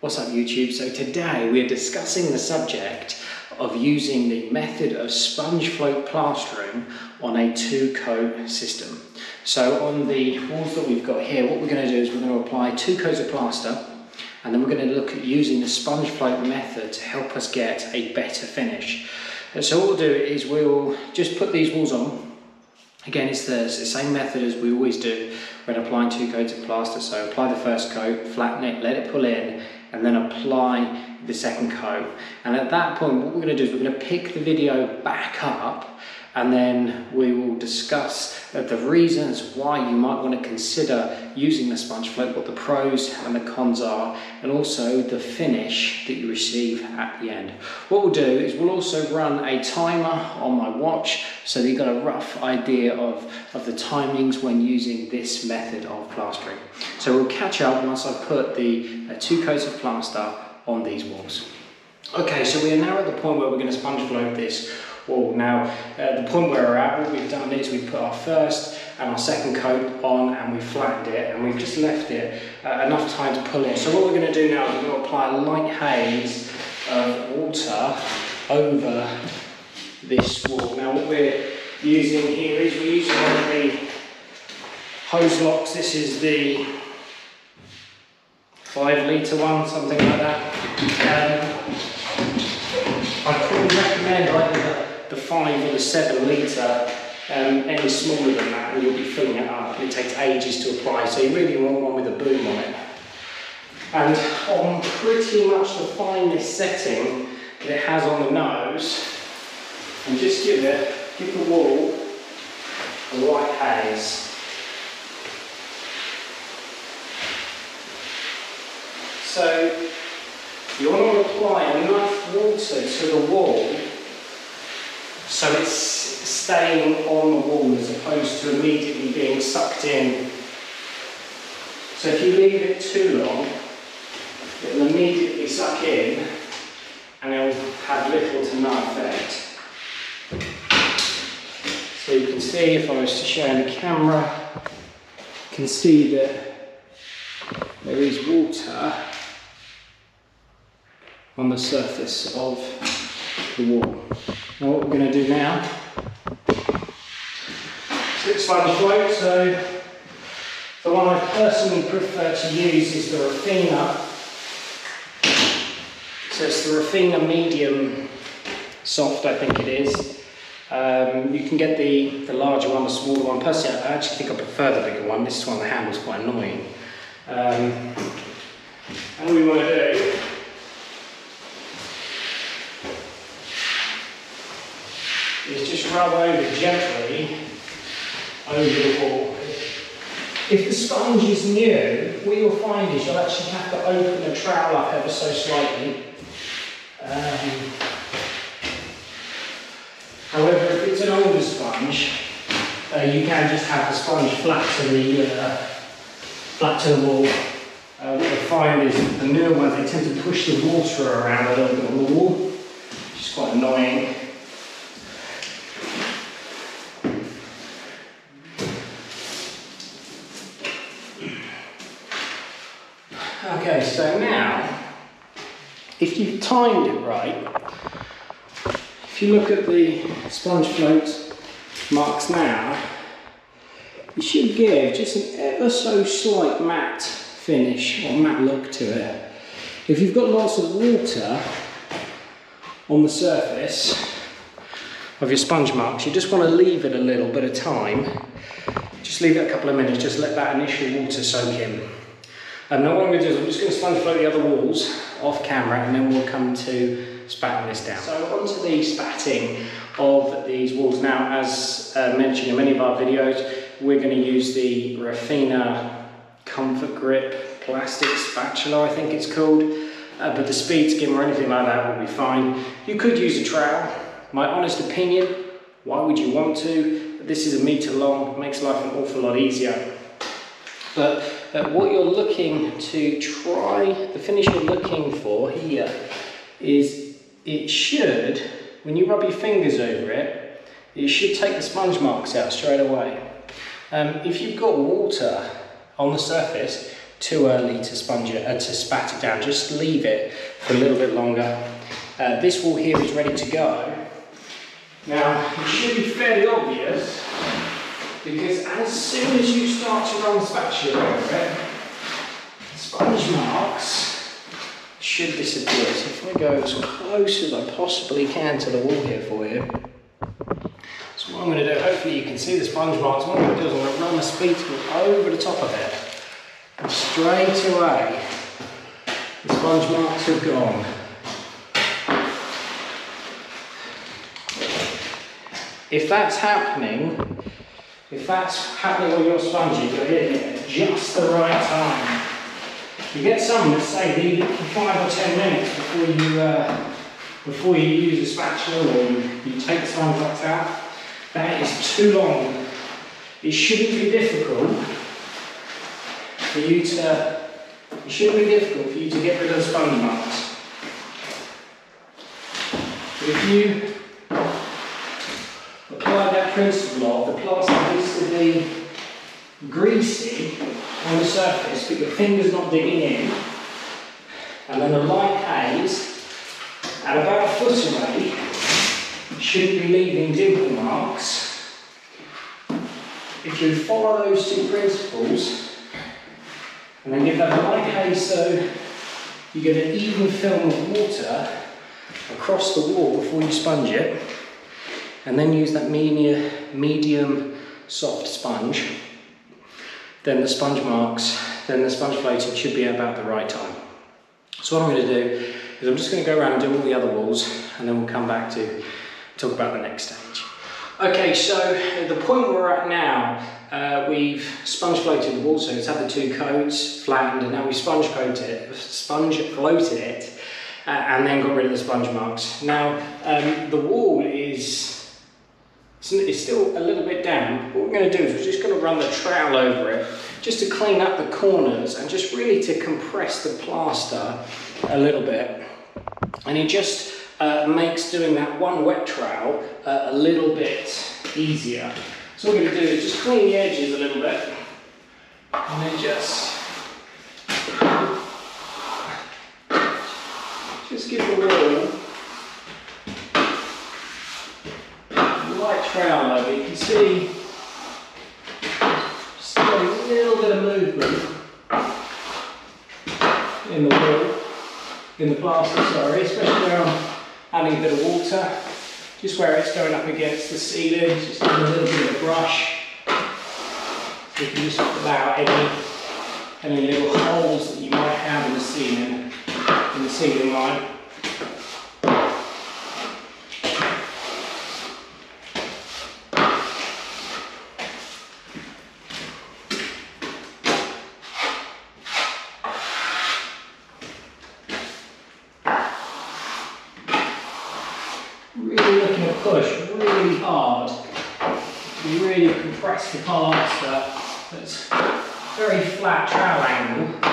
What's up YouTube? So today we're discussing the subject of using the method of sponge float plastering on a two coat system. So on the walls that we've got here, what we're going to do is we're going to apply two coats of plaster and then we're going to look at using the sponge float method to help us get a better finish. And so what we'll do is we'll just put these walls on Again, it's the, it's the, same method as we always do when applying two coats of plaster. So apply the first coat, flatten it, let it pull in, and then apply the second coat. And at that point, what we're going to do is we're going to pick the video back up and then we will discuss the reasons why you might want to consider using the sponge float, what the pros and the cons are, and also the finish that you receive at the end. What we'll do is we'll also run a timer on my watch so that you've got a rough idea of, of the timings when using this method of plastering. So we'll catch up once I've put the uh, two coats of plaster on these walls. Okay, so we are now at the point where we're going to sponge float this wall. Now, uh, the point where we're at, what we've done is we've put our first and our second coat on and we flattened it and we've just left it uh, enough time to pull in. So what we're going to do now is we're going to apply a light haze of water over this wall. Now what we're using here is we're using one of the Hozelocks. This is the five litre one, something like that. Um, I could recommend either the five or the seven litre, um, any smaller than that and you'll be filling it up and it takes ages to apply so you really want one with a boom on it. And on pretty much the finest setting that it has on the nose, and just give it, give the wall a light haze. So you want to apply enough water to the wall so it's staying on the wall as opposed to immediately being sucked in. So if you leave it too long, it'll immediately suck in and it'll have little to no effect. So you can see if I was to show in the camera, you can see that there is water on the surface of the wall. Now what we're going to do now, six sponge float, so the one I personally prefer to use is the Refina. So it's the Refina medium soft, I think it is. Um, you can get the, the larger one, the smaller one. Personally, I actually think I prefer the bigger one. This one, the handle's quite annoying. Um, and what we want to do is just rub over gently over the wall. If the sponge is new, what you'll find is you'll actually have to open the trowel up ever so slightly. Um, however, if it's an older sponge, uh, you can just have the sponge flat to the uh, flat to the wall. Uh, what you'll find is the newer ones, they tend to push the water around a little bit on the wall, which is quite annoying. Okay, so now, if you've timed it right, if you look at the sponge float marks now, you should give just an ever so slight matte finish or matte look to it. If you've got lots of water on the surface of your sponge marks, you just want to leave it a little bit of time. Just leave it a couple of minutes, just let that initial water soak in. And now what I'm going to do is I'm just going to sponge float the other walls off camera and then we'll come to spatting this down. So onto the spatting of these walls. Now as uh, mentioned in many of our videos, we're going to use the Refina Comfort Grip plastic spatula, I think it's called. Uh, but the Speedskim or anything like that will be fine. You could use a trowel. My honest opinion, why would you want to? This is a metre long, makes life an awful lot easier. But uh, what you're looking to try, the finish you're looking for here is it should, when you rub your fingers over it, it should take the sponge marks out straight away. Um, if you've got water on the surface, too early to sponge it, uh, to spat it down. Just leave it for a little bit longer. Uh, this wall here is ready to go. Now, it should be fairly obvious because as soon as you start to run spatula over it, sponge marks should disappear. So if I go as close as I possibly can to the wall here for you, so what I'm going to do, hopefully you can see the sponge marks, what I'm going to do is I'm going to run the speed over the top of it, and straight away, the sponge marks are gone. If that's happening, if that's happening when you're sponging, you're hitting it at just the right time. You get some that say leave it for five or ten minutes before you uh, before you use a spatula or you, you take the sponge out. That is too long. It shouldn't be difficult for you to it shouldn't be difficult for you to get rid of the sponge marks. But if you apply that principle be greasy on the surface, but your finger's not digging in, and then a light haze at about a foot away shouldn't be leaving dimple marks. If you follow those two principles, and then give that a light haze so you get an even film of water across the wall before you sponge it, and then use that medium soft sponge, then the sponge marks, then the sponge floating should be about the right time. So what I'm going to do is I'm just going to go around and do all the other walls and then we'll come back to talk about the next stage. Okay, so the point we're at now, uh, we've sponge floated the wall, so it's had the two coats flattened and now we sponge coated it, sponge floated it uh, and then got rid of the sponge marks. Now, um, the wall is it's still a little bit damp. What we're going to do is we're just going to run the trowel over it just to clean up the corners and just really to compress the plaster a little bit. And it just uh, makes doing that one wet trowel uh, a little bit easier. So what we're going to do is just clean the edges a little bit and then just just give the wall crown over, you can see still a little bit of movement in the wall, in the plaster, sorry, especially where I'm adding a bit of water, just where it's going up against the ceiling, just a little bit of brush. You can just allow any, any little holes that you might have in the ceiling, in the ceiling line. the plaster that's very flat trowel angle.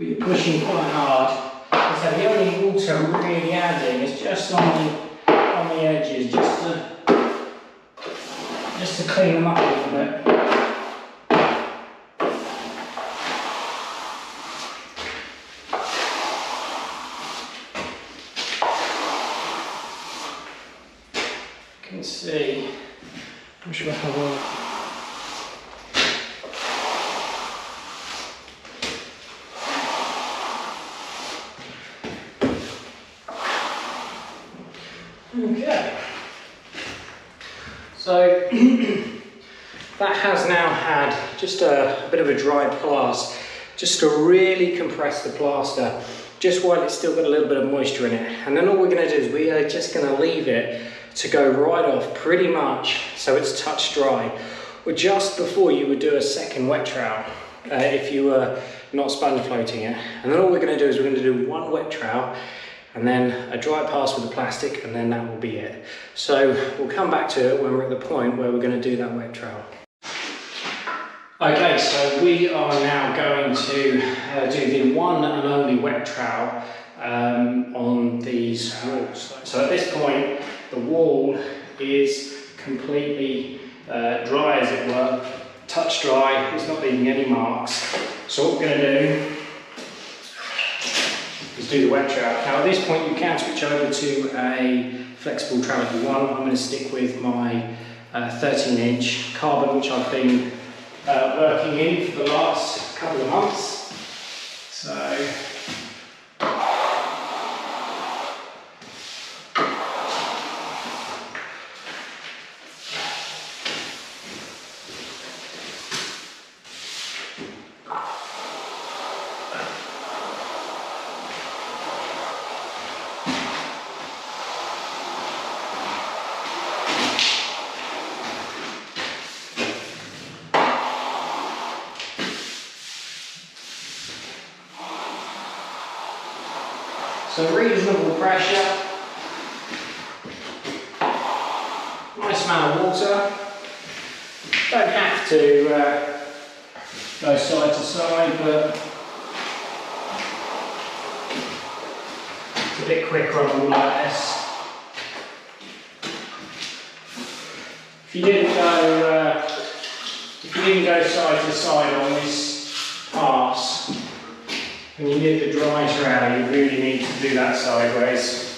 But you're pushing quite hard. So the only water I'm really adding is just on the on the edges, just to just to clean them up a little bit. Okay. So that has now had just a, a, bit of a dry plaster, just to really compress the plaster, just while it's still got a little bit of moisture in it. And then all we're going to do is we are just going to leave it to go right off pretty much so it's touch dry. Or just before you would do a second wet trowel uh, if you were not sponge floating it. And then all we're going to do is we're going to do one wet trowel and then a dry pass with the plastic and then that will be it. So we'll come back to it when we're at the point where we're going to do that wet trowel. Okay, so we are now going to uh, do the one and only wet trowel um, on these walls. So at this point, the wall is completely uh, dry as it were. touch dry, it's not leaving any marks. So what we're going to do is do the wet trowel. Now at this point you can switch over to a flexible trowel if you want. I'm going to stick with my uh, 13 inch carbon which I've been uh, working in for the last couple of months. So So reasonable pressure, nice amount of water. Don't have to uh, go side to side, but it's a bit quicker on a wall like this. If you didn't go, uh, if you didn't go side to side on this pass, when you get the dry trowel, you really need to do that sideways.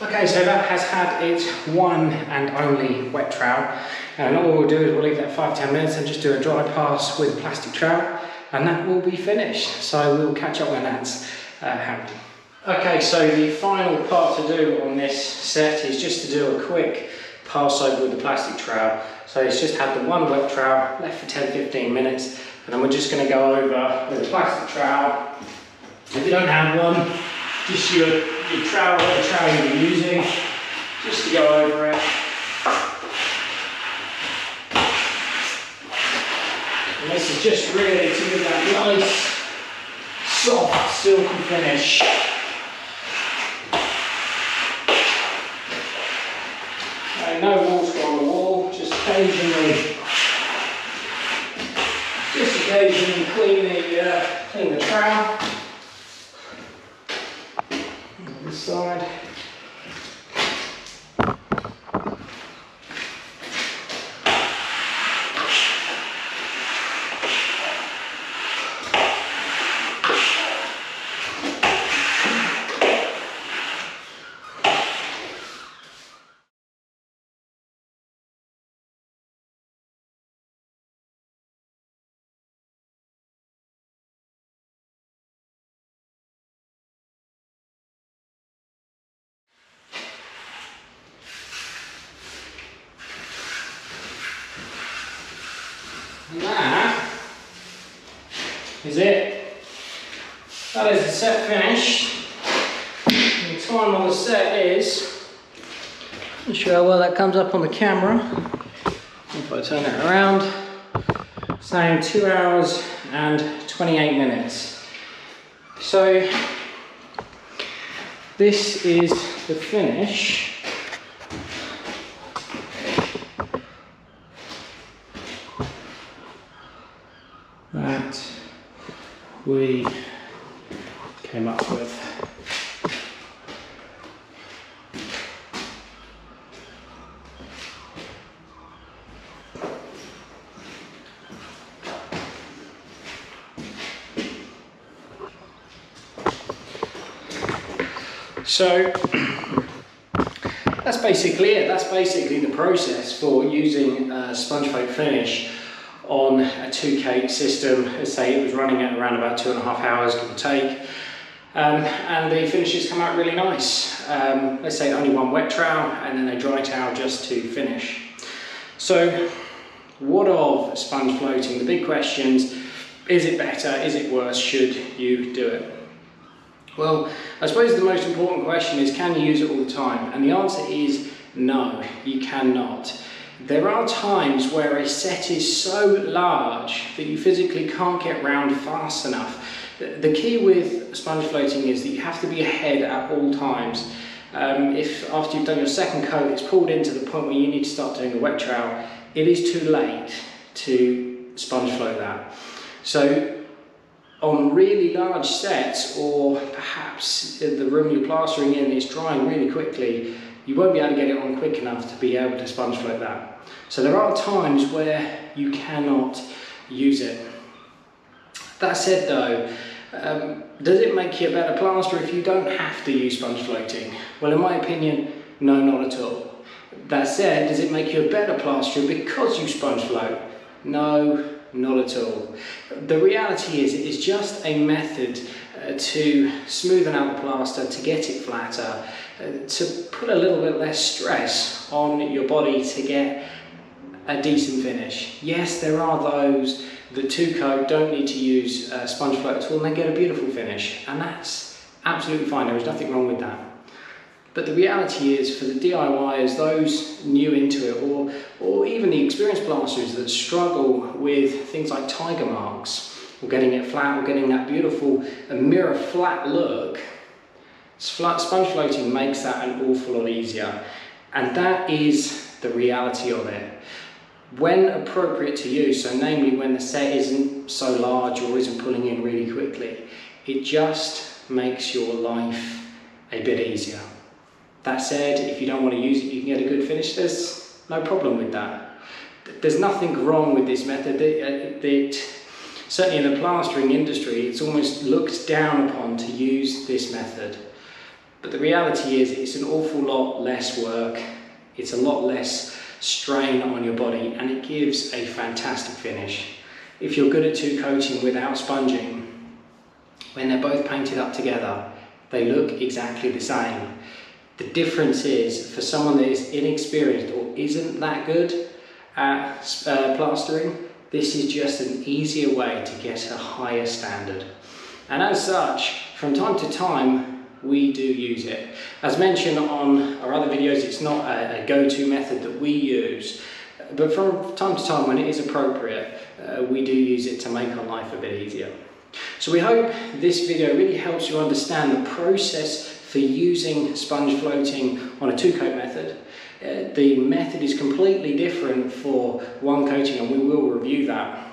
Okay, so that has had its one and only wet trowel. And all we'll do is we'll leave that 5-10 minutes and just do a dry pass with plastic trowel and that will be finished. So we'll catch up when that's uh, happening. Okay, so the final part to do on this set is just to do a quick pass over with the plastic trowel. So it's just had the one wet trowel left for 10-15 minutes and then we're just going to go over with a plastic trowel. If you don't have one, just your, your trowel, whatever trowel you're using, just to go over it. And this is just really to give that nice, soft, silky finish. Okay, no water on the wall, just occasionally, just occasionally clean the, uh, clean the trowel. On this side. And that is it. That is the set finished. And the time on the set is, show you how well that comes up on the camera. If I turn it around, saying two hours and 28 minutes. So this is the finish. that we came up with. So that's basically it. That's basically the process for using a sponge float finish on a 2K system. Let's say it was running at around about two and a half hours, give or take. Um, and the finishes come out really nice. Um, let's say only one wet trowel and then a dry towel just to finish. So what of sponge floating? The big questions, is it better, is it worse, should you do it? Well, I suppose the most important question is can you use it all the time? And the answer is no, you cannot. There are times where a set is so large that you physically can't get round fast enough. The key with sponge floating is that you have to be ahead at all times. Um, if after you've done your second coat it's pulled into the point where you need to start doing a wet trowel, it is too late to sponge float that. So on really large sets or perhaps the room you're plastering in is drying really quickly, you won't be able to get it on quick enough to be able to sponge float that. So there are times where you cannot use it. That said though, um, does it make you a better plasterer if you don't have to use sponge floating? Well, in my opinion, no, not at all. That said, does it make you a better plasterer because you sponge float? No, not at all. The reality is, it is just a method uh, to smoothen out the plaster, to get it flatter, to put a little bit less stress on your body to get a decent finish. Yes, there are those that two coat don't need to use sponge float at all and they get a beautiful finish and that's absolutely fine, there is nothing wrong with that. But the reality is for the DIYers, those new into it, or, or even the experienced plasterers that struggle with things like tiger marks, or getting it flat, or getting that beautiful mirror flat look, sponge floating makes that an awful lot easier. And that is the reality of it. When appropriate to use, so namely when the set isn't so large or isn't pulling in really quickly, it just makes your life a bit easier. That said, if you don't want to use it, you can get a good finish. There's no problem with that. There's nothing wrong with this method. Uh, it, it, certainly in the plastering industry, it's almost looked down upon to use this method. But the reality is it's an awful lot less work. It's a lot less strain on your body and it gives a fantastic finish. If you're good at two coating without sponging, when they're both painted up together, they look exactly the same. The difference is for someone that is inexperienced or isn't that good at uh, plastering, this is just an easier way to get a higher standard. And as such, from time to time, we do use it. As mentioned on our other videos, it's not a, a go-to method that we use, but from time to time when it is appropriate, uh, we do use it to make our life a bit easier. So we hope this video really helps you understand the process for using sponge floating on a two-coat method. Uh, the method is completely different for one coating and we will review that.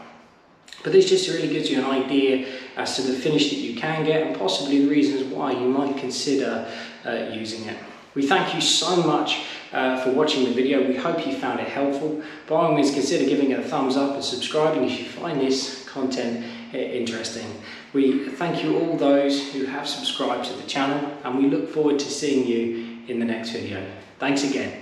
But this just really gives you an idea as to the finish that you can get and possibly the reasons why you might consider uh, using it. We thank you so much uh, for watching the video. We hope you found it helpful. By all means, consider giving it a thumbs up and subscribing if you find this content uh, interesting. We thank you all those who have subscribed to the channel and we look forward to seeing you in the next video. Thanks again.